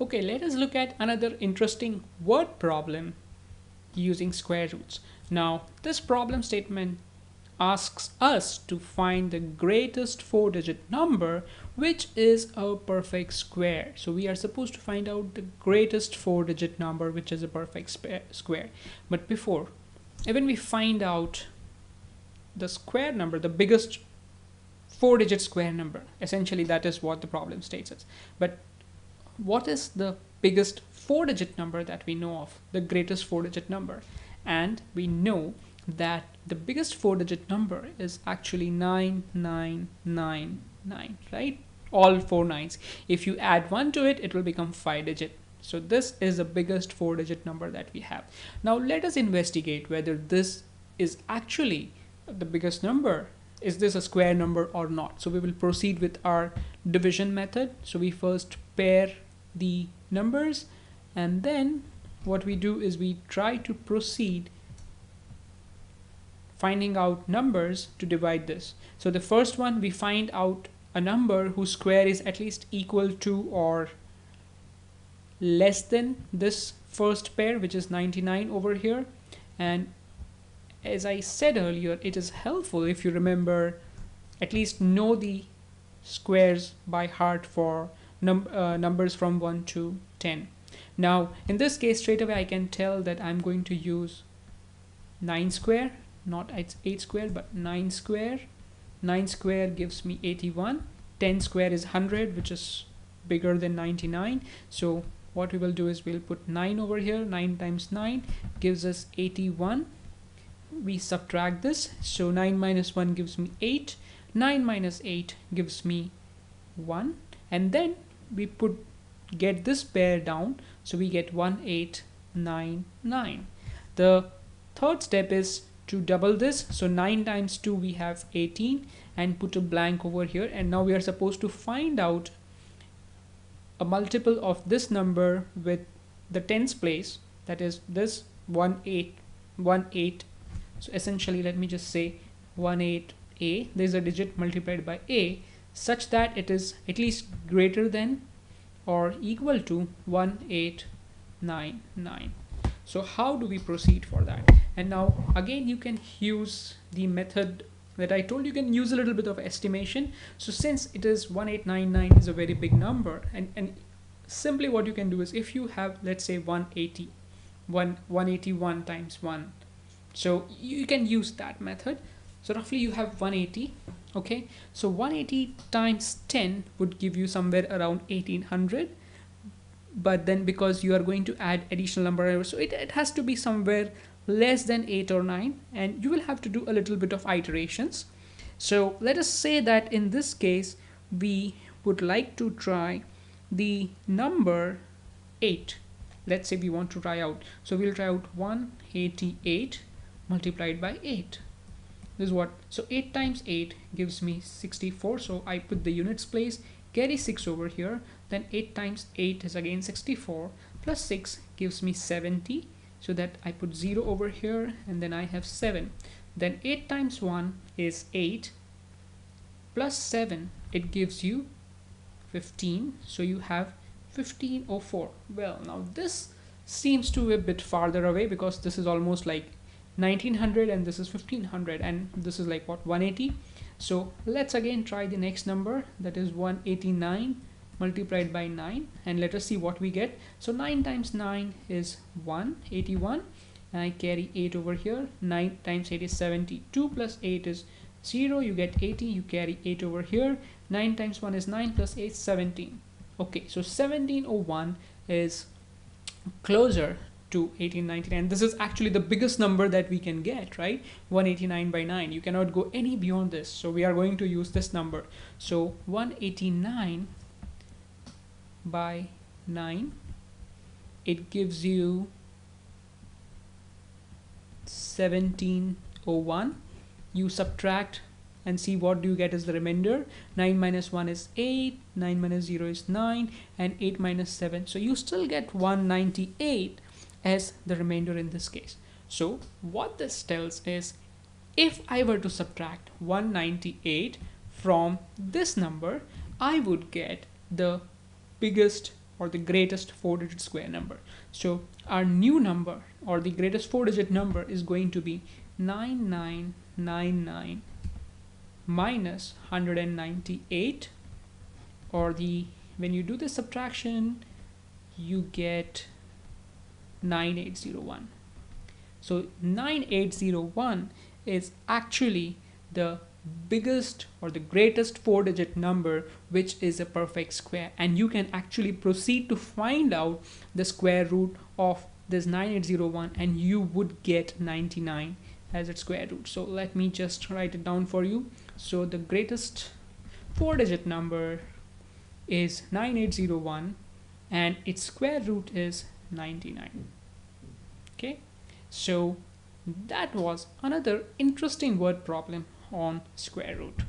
Okay, let us look at another interesting word problem using square roots. Now, this problem statement asks us to find the greatest four digit number which is a perfect square. So we are supposed to find out the greatest four digit number which is a perfect square. But before, even we find out the square number, the biggest four digit square number, essentially that is what the problem states us. But what is the biggest four digit number that we know of, the greatest four digit number? And we know that the biggest four digit number is actually 9999, right? All four nines. If you add one to it, it will become five digit. So this is the biggest four digit number that we have. Now let us investigate whether this is actually the biggest number is this a square number or not? So we will proceed with our division method. So we first pair the numbers and then what we do is we try to proceed finding out numbers to divide this. So the first one we find out a number whose square is at least equal to or less than this first pair which is 99 over here. And as I said earlier, it is helpful if you remember at least know the squares by heart for num uh, numbers from 1 to 10. Now, in this case, straight away I can tell that I'm going to use 9 square, not 8 square, but 9 square. 9 square gives me 81. 10 square is 100, which is bigger than 99. So what we will do is we'll put 9 over here. 9 times 9 gives us 81 we subtract this. So 9 minus 1 gives me 8 9 minus 8 gives me 1 and then we put get this pair down. So we get 1899 the third step is to double this. So 9 times 2 we have 18 and put a blank over here. And now we are supposed to find out a multiple of this number with the tens place. That is this 1 8 1 8 so essentially let me just say 18a there's a digit multiplied by a such that it is at least greater than or equal to 1899 so how do we proceed for that? And now again you can use the method that I told you. Can use a little bit of estimation. So since it is 1899 is a very big number and and simply what you can do is if you have let's say 180 1 181 times 1 so you can use that method. So roughly you have 180 okay? So 180 times 10 would give you somewhere around 1800 but then because you are going to add additional number so it, it has to be somewhere less than 8 or 9 and you will have to do a little bit of iterations. So let us say that in this case we would like to try the number 8 let's say we want to try out. So we'll try out 188 multiplied by 8 this is what so 8 times 8 gives me 64 so I put the units place carry 6 over here then 8 times 8 is again 64 plus 6 gives me 70 so that I put 0 over here and then I have 7 then 8 times 1 is 8 plus 7 it gives you 15 so you have 1504 well now this seems to be a bit farther away because this is almost like 1900 and this is 1500 and this is like what 180 so let's again try the next number that is 189 multiplied by 9 and let us see what we get. So 9 times 9 is 181 and I carry 8 over here 9 times 8 is 72 plus 8 is 0 you get 80 you carry 8 over here 9 times 1 is 9 plus 8 17 okay so 1701 is closer to 1899 this is actually the biggest number that we can get right? 189 by 9 you cannot go any beyond this. So we are going to use this number. So 189 by 9 it gives you 1701 you subtract and see what do you get as the remainder. 9 minus 1 is 8 9 minus 0 is 9 and 8 minus 7 so you still get 198 as the remainder in this case. So what this tells is if I were to subtract 198 from this number, I would get the biggest or the greatest four digit square number. So our new number or the greatest four digit number is going to be 9999 minus 198 or the when you do the subtraction you get 9801 so 9801 is actually the biggest or the greatest four digit number which is a perfect square. And you can actually proceed to find out the square root of this 9801 and you would get 99 as its square root. So let me just write it down for you. So the greatest four digit number is 9801 and its square root is 99 okay? So that was another interesting word problem on square root